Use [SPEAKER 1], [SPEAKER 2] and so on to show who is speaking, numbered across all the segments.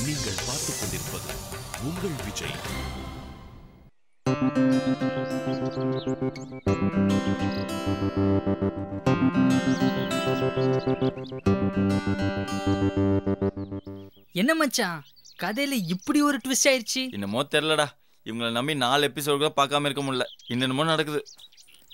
[SPEAKER 1] நீங்கள் பார்த்துக் கொண்டிருப்பது உங்கள் விஜய்.
[SPEAKER 2] என்ன மச்சான்? கதையில இப்படி ஒரு ட்விஸ்ட் ஆயிடுச்சு
[SPEAKER 3] என்னமோ தெரிலடா இவங்கள நம்பி நாலு எபிசோட் கூட பார்க்காம இருக்க முடியல. என்னென்னமோ நடக்குது.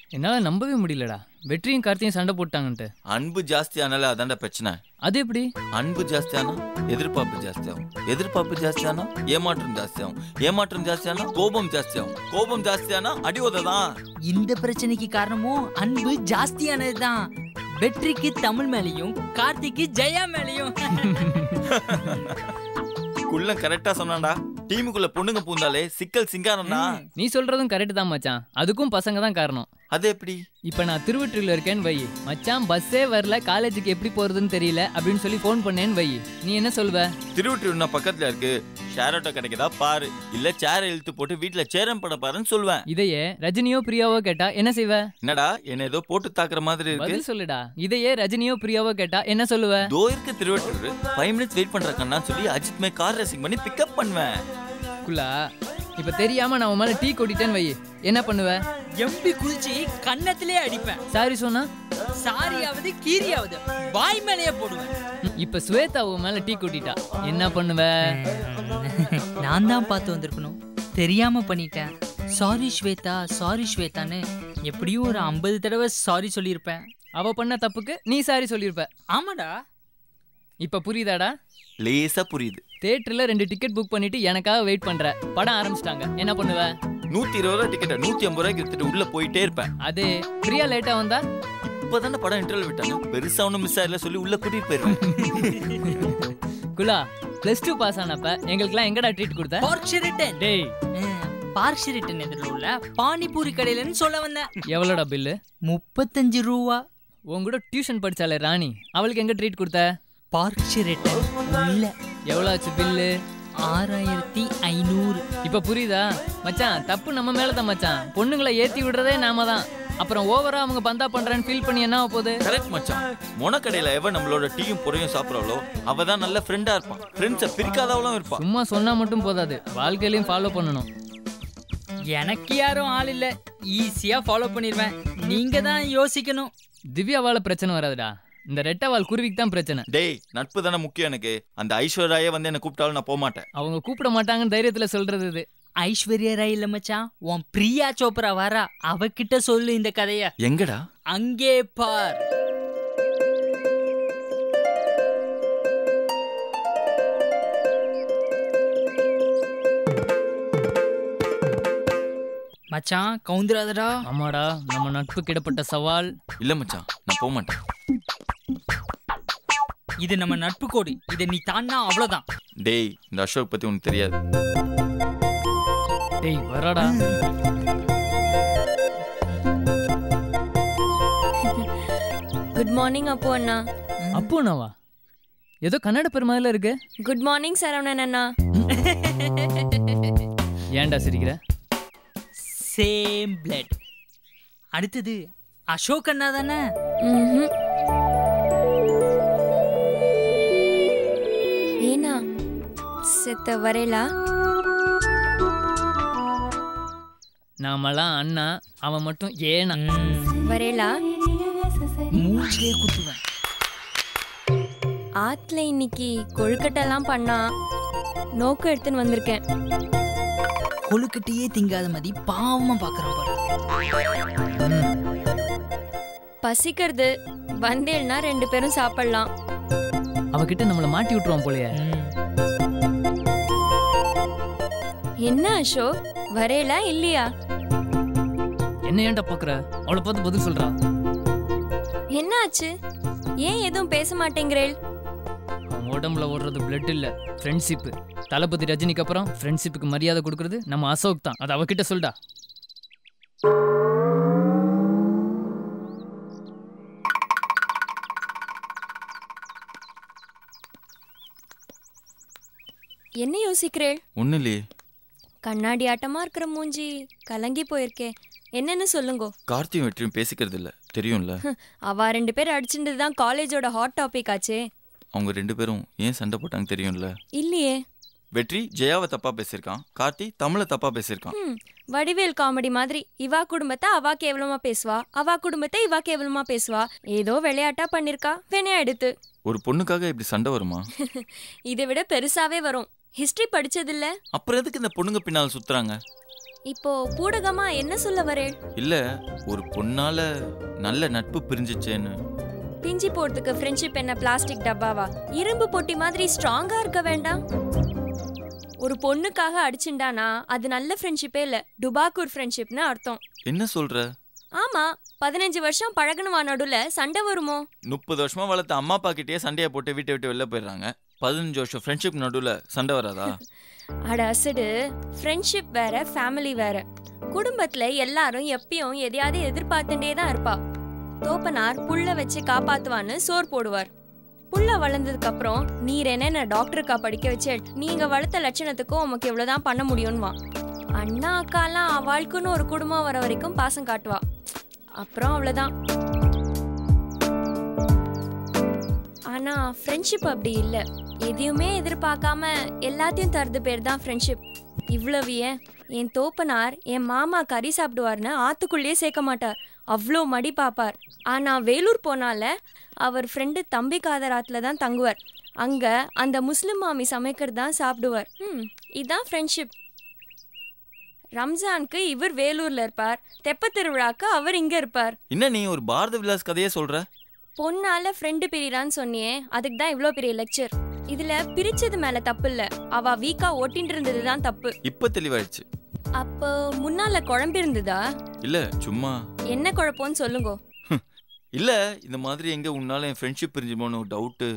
[SPEAKER 4] என்னால் நம்பவே முடியலடா. வெற்றியும் கார்த்தியும் சண்டை போட்டாங்கன்ட்டு.
[SPEAKER 3] அன்பு ஜாஸ்தியானால அதான்டா பிரச்சனை.
[SPEAKER 4] அது எப்படி?
[SPEAKER 3] அன்பு ஜாஸ்தியானா எதிர்பார்ப்பு ஜாஸ்தியாகும் எதிர்பார்ப்பு ஜாஸ்தியானா ஏமாற்றம் ஜாஸ்தியாகும் ஏமாற்றம் ஜாஸ்தியானா கோபம் ஜாஸ்தியாகும் கோபம் ஜாஸ்தியானா அடி உததான்.
[SPEAKER 2] இந்த பிரச்சனைக்கு காரணமும் அன்பு ஜாஸ்தியானதுதான். வெற்றிக்கு தமிழ் மேலயும் கார்த்திக்கு ஜெயா மேலயும்.
[SPEAKER 3] குள்ள கரெக்டா சொன்னான்டா. டீமுக்குள்ள பொண்ணுங்க பூந்தாலே சிக்கல் சிங்காரம்னா.
[SPEAKER 4] நீ சொல்றதும் கரெக்ட் தான் மச்சான். அதுக்கும் பசங்க தான் காரணம்.
[SPEAKER 3] அது எப்படி?
[SPEAKER 4] இப்போ நான் திருவற்றில் இருக்கேன்னு வை. மச்சான் பஸ்ஸே வரல காலேஜுக்கு எப்படி போறதுன்னு தெரியல அப்படின்னு சொல்லி ஃபோன் பண்ணேன்னு வை. நீ என்ன சொல்வ?
[SPEAKER 3] திருவட்டூர்னா பக்கத்துல இருக்கு. ஷேர் ஆட்டோ கிடைக்குதா பாரு. இல்ல சேரை இழுத்து போட்டு வீட்டுல சேரம் பட பாருன்னு சொல்லுவேன்
[SPEAKER 4] இதையே ரஜினியோ பிரியாவோ கேட்டா என்ன செய்வ?
[SPEAKER 3] என்னடா என்ன ஏதோ போட்டு தாக்குற மாதிரி இருக்கு.
[SPEAKER 4] சொல்லுடா. இதையே ரஜினியோ பிரியாவோ கேட்டா என்ன சொல்லுவ?
[SPEAKER 3] தோ இருக்கு திருவட்டூர் ஃபைவ் மினிட்ஸ் வெயிட் பண்ற கண்ணான்னு சொல்லி அஜித் மே கார் ரேசிங் பண்ணி பிக்கப் பண்ணுவேன்.
[SPEAKER 4] குல்லா இப்ப தெரியாம நான் உன் மேல டீ கொட்டிட்டேன்னு வை. என்ன பண்ணுவ?
[SPEAKER 2] எம்பி குதிச்சு கன்னத்திலே அடிப்பேன்.
[SPEAKER 4] சாரி சொன்னா?
[SPEAKER 2] சாரியாவது கீரியாவது வாய் மேலேயே போடுவேன்.
[SPEAKER 4] இப்ப ஸ்வேதா உன் மேல டீ கொட்டிட்டா. என்ன பண்ணுவ?
[SPEAKER 2] நான் தான் பார்த்து வந்திருக்கணும். தெரியாம பண்ணிட்டேன். சாரி ஸ்வேதா சாரி ஸ்வேதான்னு எப்படியும் ஒரு ஐம்பது தடவை சாரி சொல்லியிருப்பேன்.
[SPEAKER 4] அவ பண்ண தப்புக்கு நீ சாரி சொல்லியிருப்ப.
[SPEAKER 2] ஆமாடா.
[SPEAKER 4] இப்ப புரியுதாடா?
[SPEAKER 3] லேசா புரியுது.
[SPEAKER 4] தேட்டர்ல ரெண்டு டிக்கெட் புக் பண்ணிட்டு எனக்காக வெயிட் பண்ற. படம் ஆரம்பிச்சிட்டாங்க. என்ன பண்ணுவ?
[SPEAKER 3] நூத்தி இருபது ரூபா டிக்கெட் நூத்தி ஐம்பது ரூபாய்க்கு எடுத்துட்டு உள்ள போயிட்டே இருப்பேன்.
[SPEAKER 4] அது பிரியா லேட்டா வந்தா?
[SPEAKER 3] இப்பதானே படம் இன்டர்வல் விட்டாங்க. பெருசா ஒண்ணும் மிஸ் ஆயிடல சொல்லி உள்ள கூட்டிட்டு போயிருவேன்.
[SPEAKER 4] குலா பிளஸ் டூ பாஸ் ஆனப்ப எங்களுக்குலாம் எங்கடா ட்ரீட் கொடுத்த?
[SPEAKER 2] பார்க்ஷரிட்டன்
[SPEAKER 4] டேய்.
[SPEAKER 2] பார்க்ஷரிட்டன் எதிரில் உள்ள? பானிபூரி கடையிலன்னு சொல்ல வந்தேன்.
[SPEAKER 4] எவ்வளோடா பில்லு
[SPEAKER 2] முப்பத்தஞ்சு ரூபா.
[SPEAKER 4] உன் கூட டியூஷன் படிச்சாலே ராணி. அவளுக்கு எங்க ட்ரீட் கொடுத்த?
[SPEAKER 2] பார்க்ஷரிட்டன் உள்ள.
[SPEAKER 4] எவ்வளோ ஆச்சு பில்லு?
[SPEAKER 2] ஆறாயிரத்தி ஐநூறு.
[SPEAKER 4] இப்ப புரியுதா? மச்சான் தப்பு நம்ம மேல தான் மச்சான். பொண்ணுங்களை ஏத்தி விடுறதே நாம தான் அப்புறம் ஓவரா அவங்க பந்தா பண்றேன்னு ஃபீல் பண்ணி என்ன போகுது?
[SPEAKER 3] கரெக்ட் மச்சான். மொனக்கடையில எவன் நம்மளோட டீயும் பொறையும் சாப்பிடறாளோ அவ தான் நல்ல ஃப்ரெண்டா இருப்பான். ஃப்ரெண்ட்ஸை பிரிக்காதவளும் இருப்பான்.
[SPEAKER 4] சும்மா சொன்னா மட்டும் போதாது. வாழ்க்கையிலையும் ஃபாலோ பண்ணணும்.
[SPEAKER 2] எனக்கு யாரும் ஆள் இல்ல. ஈஸியா ஃபாலோ பண்ணிடுவேன் நீங்க தான் யோசிக்கணும்.
[SPEAKER 4] திவ்யாவால பிரச்சனை வராதுடா. இந்த ரெட்டவால் குருவிக்கு தான் பிரச்சனை.
[SPEAKER 3] டேய் நட்பு தானே முக்கியம் எனக்கு. அந்த ஐஸ்வர்யாயே வந்து என்ன கூப்பிட்டாலும் நான் போக மாட்டேன்.
[SPEAKER 4] அவங்க கூப்பிட மாட்டாங்கன்னு தைரியத்துல சொல்றது இது.
[SPEAKER 2] ஐஸ்வர்யா ராய் இல்ல மச்சான் உன் பிரியா சோப்ரா வரா அவகிட்ட சொல்லு இந்த கதைய.
[SPEAKER 3] எங்கடா?
[SPEAKER 2] அங்கே பார். மச்சான் கவுந்துராதடா.
[SPEAKER 4] ஆமாடா நம்ம நட்பு கிடப்பட்ட சவால்.
[SPEAKER 3] இல்ல மச்சான் நான் போக மாட்டேன்.
[SPEAKER 2] இது நம்ம நட்பு கோடு. இதை நீ தாண்டா அவ்வளவுதான்.
[SPEAKER 3] டேய் இந்த அசோக் பத்தி உனக்கு தெரியாது.
[SPEAKER 4] டேய் வரடா.
[SPEAKER 5] குட் மார்னிங் அப்போ அண்ணா.
[SPEAKER 4] அப்போ நாவா ஏதோ கன்னட பெருமாதில இருக்கு.
[SPEAKER 5] குட் மார்னிங் சரவணன் அண்ணா.
[SPEAKER 4] ஏன்டா சிரிக்கிற?
[SPEAKER 2] சேம் பிளட் அடுத்தது அசோக் அண்ணா தானே?
[SPEAKER 5] செத்த வரேலா?
[SPEAKER 4] நாமெல்லாம் அண்ணா அவன் மட்டும் ஏனா.
[SPEAKER 5] வரேலா?
[SPEAKER 2] மூச்சிலே குத்துவேன்.
[SPEAKER 5] ஆத்துல இன்னைக்கு கொழுக்கட்டைலாம் பண்ணா நோக்கு எடுத்துன்னு வந்திருக்கேன்.
[SPEAKER 2] கொழுக்கட்டையே திங்காத மாதிரி பாவமா பாக்குறான் பாரு.
[SPEAKER 5] பசிக்கிறது வந்தேல்னா ரெண்டு பேரும் சாப்பிடலாம்.
[SPEAKER 4] அவகிட்ட நம்மள மாட்டி விட்டுருவான் போலயே.
[SPEAKER 5] என்ன அசோக் வரேலா இல்லையா?
[SPEAKER 4] என்ன ஏன்டா பாக்குற? அவளை பார்த்து பதில் சொல்றா.
[SPEAKER 5] என்ன ஆச்சு ஏன் எதுவும் பேச மாட்டேங்கிறேள்?
[SPEAKER 4] அவன் உடம்புல ஓடுறது பிளட் இல்ல ஃப்ரெண்ட்ஷிப் தளபதி ரஜினிக்கு அப்புறம் ஃப்ரெண்ட்ஷிப்புக்கு மரியாதை கொடுக்கறது நம்ம அசோக் தான். அது அவகிட்ட சொல்டா.
[SPEAKER 5] என்ன யோசிக்கிறேள்?
[SPEAKER 3] ஒன்னும் இல்லையே.
[SPEAKER 5] கண்ணாடி ஆட்டமா இருக்கிற மூஞ்சி. கலங்கி போயிருக்கே. என்னன்னு சொல்லுங்கோ.
[SPEAKER 3] கார்த்தியும் வெற்றியும் பேசிக்கிறது இல்ல தெரியும்ல
[SPEAKER 5] அவ ரெண்டு பேர் அடிச்சுட்டு தான் காலேஜோட ஹாட் டாபிக் ஆச்சே.
[SPEAKER 3] அவங்க ரெண்டு பேரும் ஏன் சண்டை போட்டாங்க தெரியும்ல.
[SPEAKER 5] இல்லையே.
[SPEAKER 3] வெற்றி ஜெயாவை தப்பா பேசியிருக்கான். கார்த்தி தமிழை தப்பா பேசியிருக்கான்.
[SPEAKER 5] வடிவேல் காமெடி மாதிரி இவா குடும்பத்தை அவா கேவலமா பேசுவா. அவா குடும்பத்தை இவா கேவலமா பேசுவா. ஏதோ விளையாட்டா பண்ணிருக்கா. வினையா எடுத்து.
[SPEAKER 3] ஒரு பொண்ணுக்காக இப்படி சண்டை வருமா?
[SPEAKER 5] இதை விட பெருசாவே வரும். ஹிஸ்டரி படிச்சதில்ல?
[SPEAKER 3] அப்புறம் எதுக்கு இந்த பொண்ணுங்க பின்னால் சுத்துறாங்க?
[SPEAKER 5] இப்போ பூடகமா என்ன சொல்ல வரே
[SPEAKER 3] இல்ல ஒரு பொண்ணால நல்ல நட்பு பிரிஞ்சிச்சேன்னு.
[SPEAKER 5] பிஞ்சி போறதுக்கு ஃப்ரெண்ட்ஷிப் என்ன பிளாஸ்டிக் டப்பாவா? இரும்பு பொட்டி மாதிரி ஸ்ட்ராங்கா இருக்க வேண்டாம். ஒரு பொண்ணுக்காக அடிச்சுண்டானா அது நல்ல ஃப்ரெண்ட்ஷிப்பே இல்ல. டுபாக்கூர் ஃப்ரெண்ட்ஷிப்னு அர்த்தம்.
[SPEAKER 3] என்ன சொல்ற?
[SPEAKER 5] ஆமா பதினஞ்சு வருஷம் பழகுனவா நடுல சண்டை வருமோ?
[SPEAKER 3] முப்பது வருஷமா வளர்த்த அம்மா அப்பா கிட்டயே சண்டையை போட்டு வீட்டை விட்டு வெளில போயிடுறாங்க. பதினஞ்சு வருஷம் ஃப்ரெண்ட்ஷிப் நடுவுல சண்டை வராதா?
[SPEAKER 5] அட அசடு. ஃப்ரெண்ட்ஷிப் வேற ஃபேமிலி வேற. குடும்பத்துல எல்லாரும் எப்பயும் எதையாவது எதிர்பார்த்துட்டே தான் இருப்பா. தோப்பனார் புள்ள வச்சு காப்பாத்துவான்னு சோர் போடுவார். புள்ள வளர்ந்ததுக்கு அப்புறம் நீர் என்னென்ன டாக்டருக்கா படிக்க வச்சு? நீங்க வளர்த்த லட்சணத்துக்கும் உமக்கு இவ்வளவுதான் பண்ண முடியும்வான் அண்ணா அக்காலாம் அவளுக்குன்னு ஒரு குடும்பம் வர வரைக்கும் பாசம் காட்டுவா. அப்புறம் அவ்வளவுதான். ஆனால் ஃப்ரெண்ட்ஷிப் அப்படி இல்லை. எதையுமே எதிர்பார்க்காம எல்லாத்தையும் தருது பேர் தான் ஃப்ரெண்ட்ஷிப் இவ்வளவு ஏன்? என் தோப்பனார் என் மாமா கறி சாப்பிடுவார்னு ஆத்துக்குள்ளேயே சேர்க்க மாட்டார். அவ்வளோ மடி பார்ப்பார் ஆனால் வேலூர் போனால அவர் ஃப்ரெண்டு தம்பி காதராத்தில் தான் தங்குவார். அங்கே அந்த முஸ்லிம் மாமி சமைக்கிறது தான் சாப்பிடுவார். ம் இதுதான் ஃப்ரெண்ட்ஷிப் ரம்ஜானுக்கு இவர் வேலூர்ல இருப்பார். தெப்ப திருவிழாக்கு அவர் இங்க இருப்பார்.
[SPEAKER 3] என்ன நீ ஒரு பாரத விலாஸ் கதையே சொல்ற?
[SPEAKER 5] பொண்ணால ஃப்ரெண்டு பிரியறான்னு சொன்னியே அதுக்கு தான் இவ்வளோ பெரிய லெக்சர் இதுல பிரிச்சது மேல தப்பு இல்ல அவ வீக்கா ஒட்டின்னு இருந்தது தான் தப்பு.
[SPEAKER 3] இப்ப தெளிவாயிடுச்சு.
[SPEAKER 5] அப்போ முன்னால குழம்பு இருந்ததா
[SPEAKER 3] இல்ல சும்மா.
[SPEAKER 5] என்ன குழப்பம்னு சொல்லுங்க.
[SPEAKER 3] இல்ல இந்த மாதிரி எங்க உன்னால என் ஃப்ரெண்ட்ஷிப் பிரிஞ்சுமோன்னு ஒரு டவுட்டு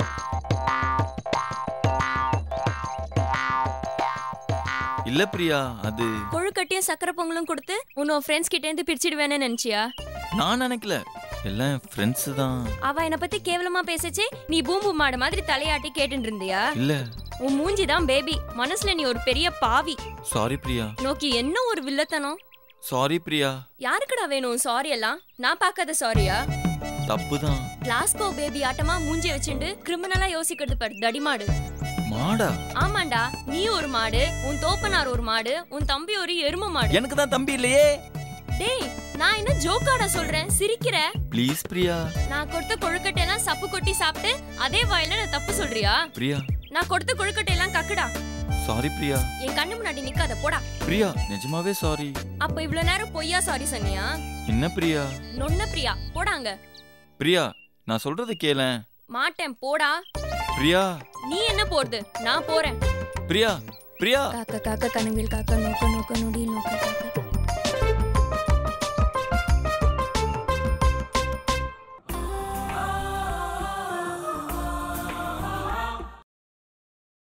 [SPEAKER 3] இல்ல பிரியா அது
[SPEAKER 5] கொழுக்கட்டையும் சக்கரை பொங்கலும் கொடுத்து உன்னோட ஃப்ரெண்ட்ஸ் கிட்ட இருந்து பிரிச்சிடுவேன்னு நினைச்சியா?
[SPEAKER 3] நான் நினைக்கல. எல்லாம் என் ஃப்ரெண்ட்ஸ் தான்.
[SPEAKER 5] அவ என்னை பத்தி கேவலமா பேசச்சே. நீ பூம்பு மாடு மாதிரி தலையாட்டி கேட்டுட்டு இருந்தியா?
[SPEAKER 3] இல்ல.
[SPEAKER 5] உன் மூஞ்சி தான் பேபி மனசுல நீ ஒரு பெரிய பாவி.
[SPEAKER 3] சாரி பிரியா.
[SPEAKER 5] நோக்கி என்ன ஒரு வில்லத்தனம்?
[SPEAKER 3] சாரி பிரியா.
[SPEAKER 5] யாருக்குடா வேணும் சாரி எல்லாம்? நான் பார்க்காத சாரியா
[SPEAKER 3] தப்பு தான்
[SPEAKER 5] கிளாஸ்கோ பேபி ஆட்டமா மூஞ்சி வச்சுண்டு கிரிமினலா யோசிக்கிறது பாரு தடிமாடு.
[SPEAKER 3] மாடா?
[SPEAKER 5] ஆமாண்டா நீ ஒரு மாடு உன் தோப்பனார் ஒரு மாடு உன் தம்பி ஒரு எரும மாடு.
[SPEAKER 3] எனக்கு தான் தம்பி இல்லையே.
[SPEAKER 5] டேய் நான் என்ன ஜோக்காடா சொல்றேன்? சிரிக்கிற?
[SPEAKER 3] ப்ளீஸ் பிரியா.
[SPEAKER 5] நான் கொடுத்த கொழுக்கட்டை எல்லாம் சப்பு கொட்டி சாப்பிட்டு அதே வாயில நான் தப்பு சொல்றியா?
[SPEAKER 3] பிரியா.
[SPEAKER 5] நான் கொடுத்த கொழுக்கட்டை எல்லாம் கக்குடா.
[SPEAKER 3] சாரி பிரியா.
[SPEAKER 5] என் கண்ணு முன்னாடி நிக்காத போடா.
[SPEAKER 3] பிரியா நிஜமாவே சாரி
[SPEAKER 5] அப்ப இவ்வளவு நேரம் பொய்யா சாரி சொன்னியா?
[SPEAKER 3] என்ன பிரியா?
[SPEAKER 5] நொன்ன பிரியா. போடாங்க.
[SPEAKER 3] பிரியா நான் சொல்றது கேளேன்.
[SPEAKER 5] மாட்டேன் போடா.
[SPEAKER 3] பிரியா.
[SPEAKER 5] நீ என்ன போறது நான் போறேன்.
[SPEAKER 3] பிரியா பிரியா.
[SPEAKER 5] காக்க காக்க கனவில் காக்க நோக்க நோக்க நொடியில் நோக்க காக்க.